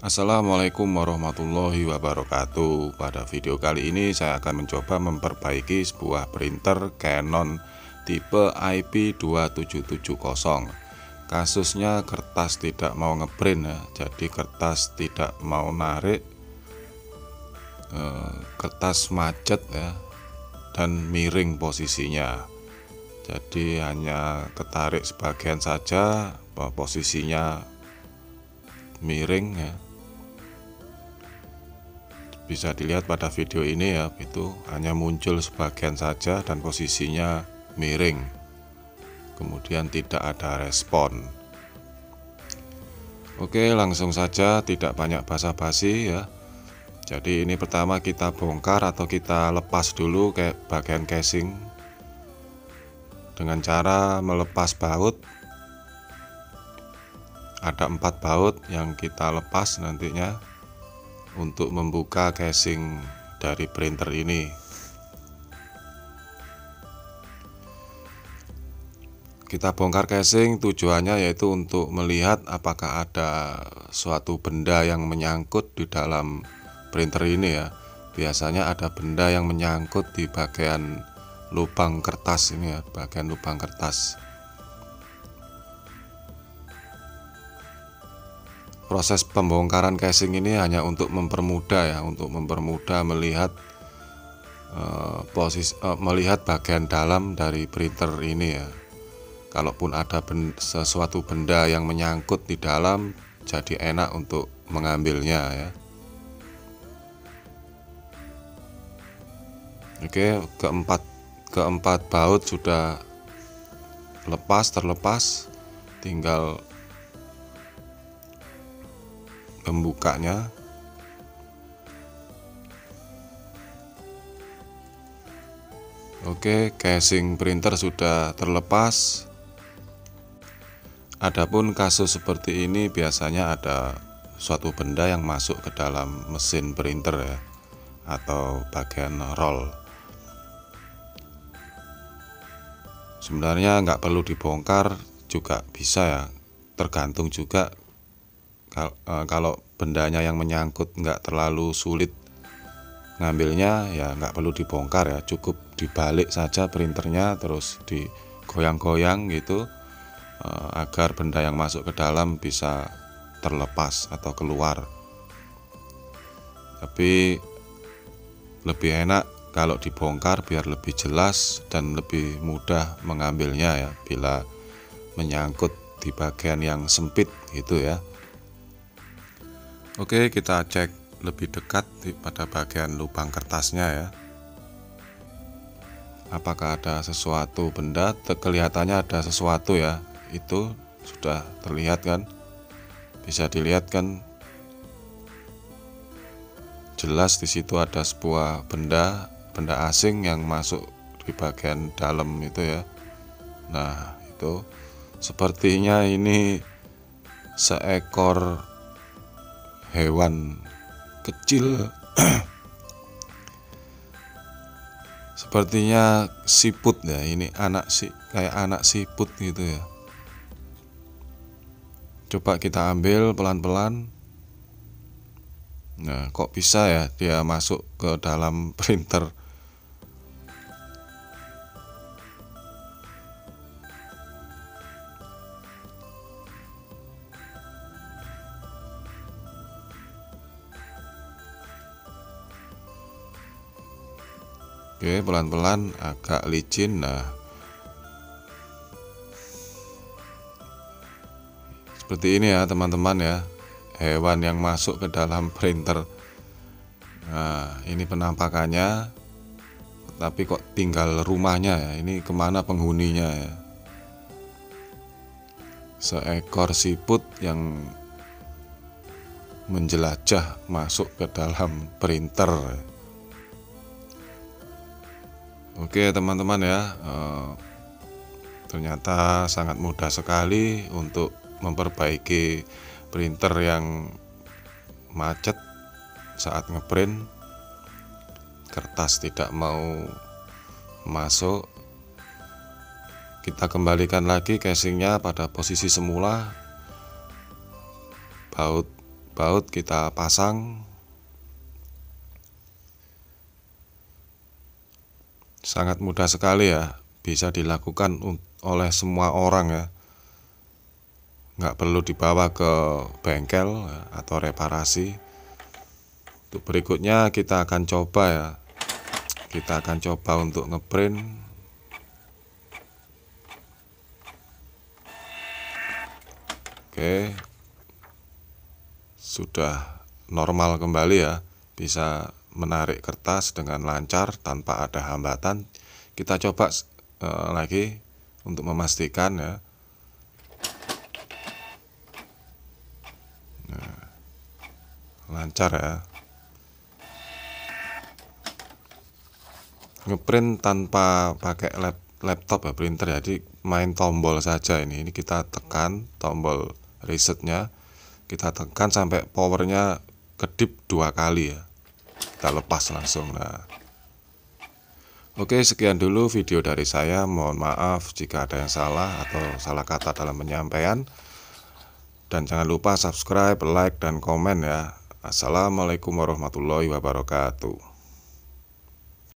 Assalamualaikum warahmatullahi wabarakatuh. Pada video kali ini saya akan mencoba memperbaiki sebuah printer Canon tipe IP2770 Kasusnya kertas tidak mau ngeprint ya. Jadi kertas tidak mau narik eh, Kertas macet ya Dan miring posisinya. Jadi hanya ketarik sebagian saja Posisinya miring ya bisa dilihat pada video ini ya itu hanya muncul sebagian saja dan posisinya miring. Kemudian tidak ada respon. Oke langsung saja tidak banyak basa-basi ya. Jadi ini pertama kita bongkar atau kita lepas dulu kayak bagian casing. Dengan cara melepas baut ada empat baut yang kita lepas nantinya untuk membuka casing dari printer ini. Kita bongkar casing tujuannya yaitu untuk melihat apakah ada suatu benda yang menyangkut di dalam printer ini ya. Biasanya ada benda yang menyangkut di bagian lubang kertas ini ya bagian lubang kertas proses pembongkaran casing ini hanya untuk mempermudah ya untuk mempermudah melihat uh, posisi uh, melihat bagian dalam dari printer ini ya. Kalaupun ada ben, sesuatu benda yang menyangkut di dalam jadi enak untuk mengambilnya ya. Oke keempat keempat baut sudah lepas terlepas tinggal pembukanya. Oke casing printer sudah terlepas. Adapun kasus seperti ini biasanya ada suatu benda yang masuk ke dalam mesin printer ya atau bagian roll. Sebenarnya nggak perlu dibongkar juga bisa ya. Tergantung juga kalau bendanya yang menyangkut nggak terlalu sulit ngambilnya ya nggak perlu dibongkar ya. Cukup dibalik saja printernya terus digoyang-goyang gitu eh, agar benda yang masuk ke dalam bisa terlepas atau keluar. Tapi lebih enak kalau dibongkar biar lebih jelas dan lebih mudah mengambilnya ya bila menyangkut di bagian yang sempit gitu ya Oke kita cek lebih dekat pada bagian lubang kertasnya ya. Apakah ada sesuatu benda? Kelihatannya ada sesuatu ya. Itu sudah terlihat kan? Bisa dilihat kan? Jelas di situ ada sebuah benda benda asing yang masuk di bagian dalam itu ya. Nah itu sepertinya ini seekor hewan kecil. Sepertinya siput ya ini anak si kayak anak siput gitu ya. Coba kita ambil pelan-pelan. Nah kok bisa ya dia masuk ke dalam printer Oke pelan-pelan agak licin. Nah seperti ini ya teman-teman ya. Hewan yang masuk ke dalam printer. Nah ini penampakannya tapi kok tinggal rumahnya ya. Ini ke mana penghuninya ya? Seekor siput yang menjelajah masuk ke dalam printer Oke teman-teman ya eh, Ternyata sangat mudah sekali untuk memperbaiki printer yang macet saat ngeprint. Kertas tidak mau masuk. Kita kembalikan lagi casingnya pada posisi semula. Baut baut kita pasang sangat mudah sekali ya bisa dilakukan oleh semua orang ya. Nggak perlu dibawa ke bengkel atau reparasi. Untuk berikutnya kita akan coba ya. Kita akan coba untuk ngeprint. Oke. Sudah normal kembali ya bisa menarik kertas dengan lancar tanpa ada hambatan kita coba uh, lagi untuk memastikan ya. Nah, lancar ya. Ngeprint tanpa pakai lap, laptop ya printer ya. Jadi main tombol saja ini. Ini kita tekan tombol resetnya. Kita tekan sampai powernya kedip dua kali ya kita lepas langsung nah Oke sekian dulu video dari saya. Mohon maaf jika ada yang salah atau salah kata dalam penyampaian. Dan jangan lupa subscribe like dan komen ya. Assalamualaikum warahmatullahi wabarakatuh